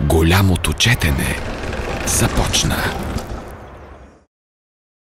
Голямото четене започна.